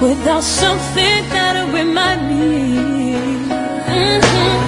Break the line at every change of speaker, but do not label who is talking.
without something that'll remind me. Mm -hmm.